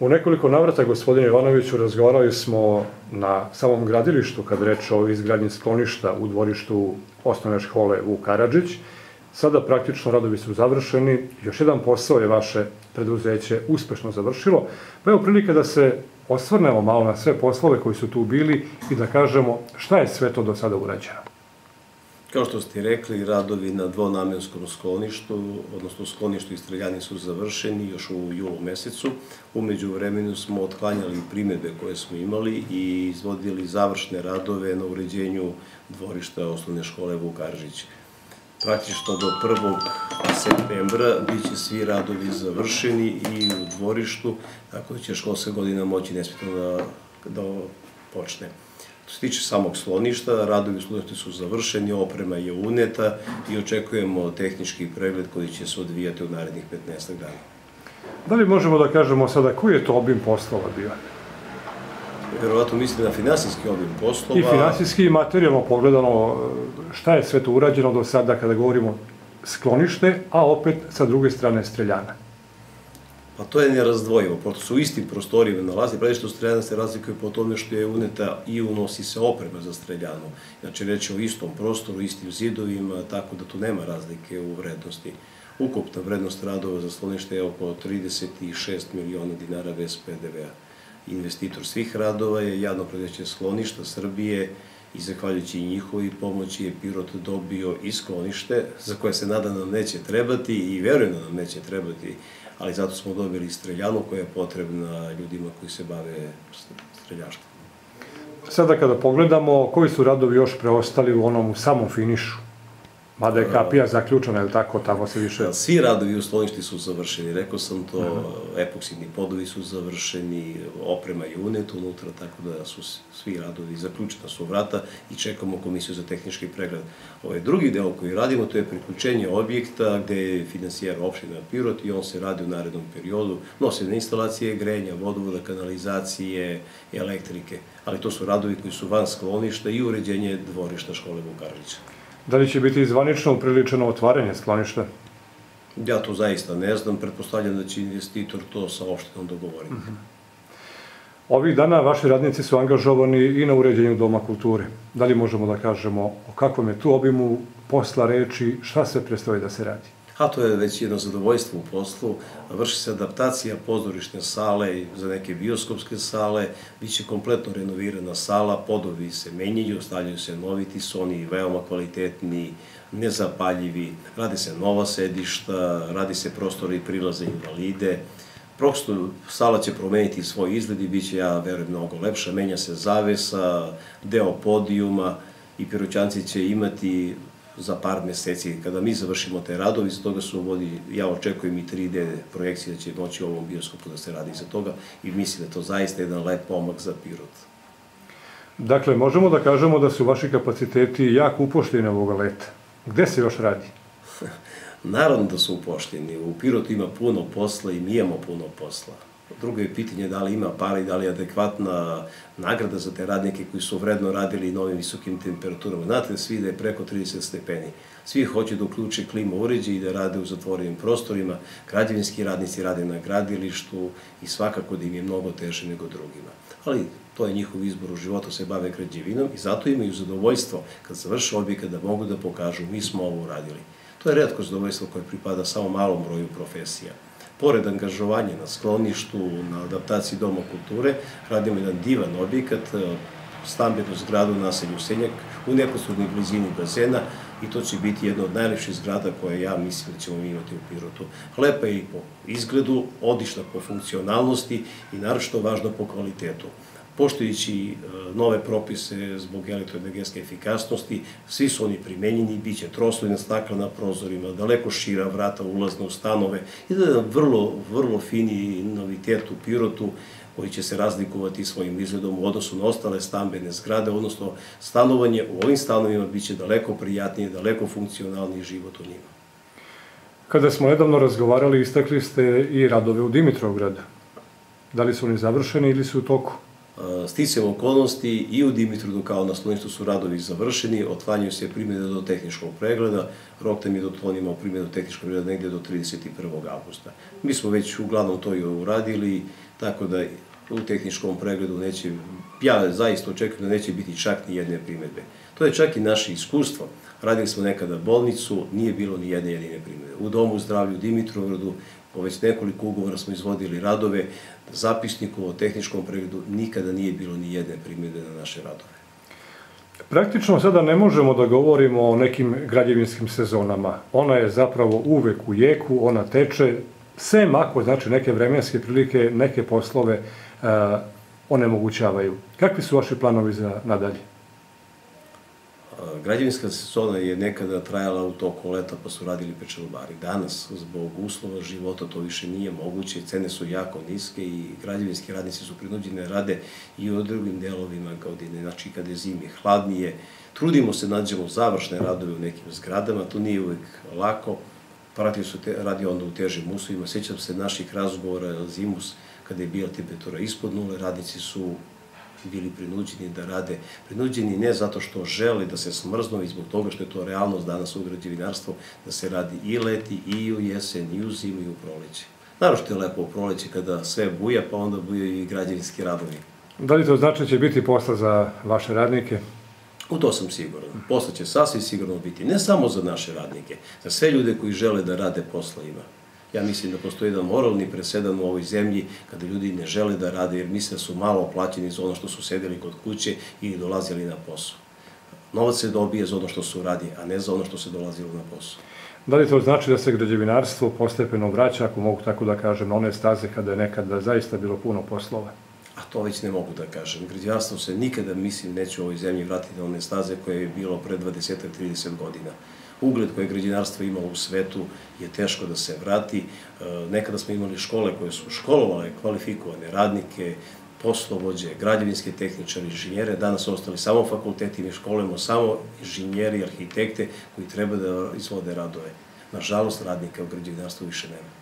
U nekoliko navrata, gospodine Ivanoviću, razgovarali smo na samom gradilištu kad reč o izgradnji skloništa u dvorištu osnovne škole u Karadžić. Sada praktično radovi su završeni, još jedan posao je vaše preduzeće uspešno završilo. Pa evo prilike da se osvrnemo malo na sve poslove koji su tu bili i da kažemo šta je sve to do sada urađeno. Kao što ste rekli, radovi na dvonamenskom skloništu, odnosno skloništu i streljani su završeni još u julu mesecu. Umeđu vremenu smo otklanjali primebe koje smo imali i izvodili završne radove na uređenju dvorišta osnovne škole Vukaržić. Praktično do 1. septembra biće svi radovi završeni i u dvorištu, tako da će školska godina moći nesmetno da, da počne. Što se tiče samog sloništa, radovi sloništa su završeni, oprema je uneta i očekujemo tehnički pregled koji će se odvijati u narednih 15 dana. Da li možemo da kažemo sada koji je to obim poslova bio? Verovatno mislim na finansijski obim poslova. I finansijski i materijalno pogledano šta je sve to urađeno do sada kada govorimo sklonište, a opet sa druge strane streljana. Pa to je nerazdvojivo, pošto su u istim prostorima nalazi, što streljana se razlikuje po tome što je uneta i unosi se oprema za streljanu. Znači, reći o istom prostoru, istim zidovima, tako da tu nema razlike u vrednosti. Ukupna vrednost radova za slonište je oko 36 miliona dinara bez PDV-a. Investitor svih radova je javno predeće skloništa Srbije i zahvaljujući njihovi pomoći je Pirot dobio i sklonište za koje se nada nam neće trebati i verujem da nam neće trebati ali zato smo dobili streljanu koja je potrebna ljudima koji se bave streljaštvom. Sada kada pogledamo, koji su radovi još preostali u onom samom finišu? Mada je kapija zaključena, je tako, tamo se više... Svi radovi u skloništi su završeni, rekao sam to. -huh. epoksidni podovi su završeni, oprema je unet unutra, tako da su svi radovi zaključena su vrata i čekamo komisiju za tehnički pregled. Ovaj drugi deo koji radimo, to je priključenje objekta gde je financijer opština Pirot i on se radi u narednom periodu, nosene instalacije grenja, vodovoda, kanalizacije, elektrike, ali to su radovi koji su van skloništa i uređenje dvorišta škole Vukarlića. Da li će biti zvanično upriličeno otvaranje skloništa? Ja to zaista ne znam, pretpostavljam da će investitor to sa opštinom dogovoriti. Uh mhm. -huh. Ovih dana vaši radnici su angažovani i na uređenju Doma kulture. Da li možemo da kažemo o kakvom je tu obimu posla reči, šta se predstoji da se radi? A to je već jedno zadovoljstvo u poslu. Vrši se adaptacija pozorišne sale za neke bioskopske sale, bit će kompletno renovirana sala, podovi se menjaju, stavljaju se novi tisoni, veoma kvalitetni, nezapaljivi, radi se nova sedišta, radi se prostori i prilaze invalide, Prosto, sala će promeniti svoj izgled i bit će, ja verujem, mnogo lepša. Menja se zavesa, deo podijuma i piroćanci će imati za par meseci, kada mi završimo te radovi, za toga su vodi, ja očekujem i 3D projekcije da će moći u ovom bioskopu da se radi za toga i mislim da to zaista jedan lep pomak za Pirot. Dakle, možemo da kažemo da su vaši kapaciteti jako upošteni ovoga leta. Gde se još radi? Naravno da su upošteni. U Pirotu ima puno posla i mi imamo puno posla. Drugo je pitanje da li ima para i da li je adekvatna nagrada za te radnike koji su vredno radili novim visokim temperaturama. Znate svi da je preko 30 stepeni. Svi hoće da uključe klima uređe i da rade u zatvorenim prostorima. Građevinski radnici rade na gradilištu i svakako da im je mnogo teže nego drugima. Ali to je njihov izbor u životu, se bave građevinom i zato imaju zadovoljstvo kad završe objekat da mogu da pokažu mi smo ovo uradili. To je redko zadovoljstvo koje pripada samo malom broju profesija pored angažovanja na skloništu, na adaptaciji Doma kulture, radimo jedan divan objekat, e, stambenu zgradu na naselju Senjak u neposrednoj blizini bazena i to će biti jedna od najlepših zgrada koje ja mislim da ćemo imati u Pirotu. Lepa je i po izgledu, odišna po funkcionalnosti i naročito važno po kvalitetu poštujući e, nove propise zbog elektroenergetske efikasnosti, svi su oni primenjeni, bit će troslojna stakla na prozorima, daleko šira vrata ulazna u stanove i da je vrlo, vrlo fini novitet u Pirotu koji će se razlikovati svojim izgledom u odnosu na ostale stambene zgrade, odnosno stanovanje u ovim stanovima bit će daleko prijatnije, daleko funkcionalniji život u njima. Kada smo nedavno razgovarali, istakli ste i radove u Dimitrovgradu. Da li su oni završeni ili su u toku? Sticam okolnosti i u Dimitrovdu kao na skloništu su radovi završeni, otvanjaju se primjene do tehničkog pregleda, rok tem je da otklonimo primjene do tehničkog pregleda negde do 31. augusta. Mi smo već uglavnom to i uradili, tako da u tehničkom pregledu neće, ja zaista očekujem da neće biti čak ni jedne primetbe. To je čak i naše iskustvo. Radili smo nekada bolnicu, nije bilo ni jedne jedine primedbe. U domu zdravlju u Dimitrovgradu, već nekoliko ugovora smo izvodili radove, zapisniku o tehničkom pregledu nikada nije bilo ni jedne primedbe na naše radove. Praktično sada ne možemo da govorimo o nekim građevinskim sezonama. Ona je zapravo uvek u jeku, ona teče, sem ako, znači, neke vremenske prilike, neke poslove uh, onemogućavaju. Kakvi su vaši planovi za nadalje? Građevinska sezona je nekada trajala u toku leta pa su radili pečelobari. Danas, zbog uslova života, to više nije moguće, cene su jako niske i građevinski radnici su prinuđeni da rade i u drugim delovima godine, znači kada je zimi hladnije. Trudimo se, nađemo završne radove u nekim zgradama, to nije uvek lako, pratio su te, radi onda u težim uslovima. Sećam se naših razgovora zimus, kada je bila temperatura ispod nule, radnici su bili prinuđeni da rade, prinuđeni ne zato što žele da se smrznu, i zbog toga što je to realnost danas u građevinarstvu, da se radi i leti, i u jesen, i u zimu, i u proleće. Naravno što je lepo u proleće kada sve buja, pa onda bujaju i građevinski radovi. Da li to znači da će biti posla za vaše radnike? U to sam siguran. Posla će sasvim sigurno biti, ne samo za naše radnike, za sve ljude koji žele da rade posla ima. Ja mislim da postoji jedan moralni presedan u ovoj zemlji kada ljudi ne žele da rade jer misle da su malo plaćeni za ono što su sedeli kod kuće ili dolazili na posao. Novac se dobije za ono što su radi, a ne za ono što se dolazilo na posao. Da li to znači da se građevinarstvo postepeno vraća, ako mogu tako da kažem, na one staze kada je nekada zaista bilo puno poslova? A to već ne mogu da kažem. Građevinarstvo se nikada, mislim, neće u ovoj zemlji vratiti na one staze koje je bilo pre 20-30 godina ugled koje građinarstvo ima u svetu je teško da se vrati. E, nekada smo imali škole koje su školovale kvalifikovane radnike, poslovođe, građevinske tehničare, inženjere, danas su ostali samo fakulteti, mi školujemo samo inženjeri, arhitekte koji treba da izvode radove. Nažalost, radnika u građevinarstvu više nema.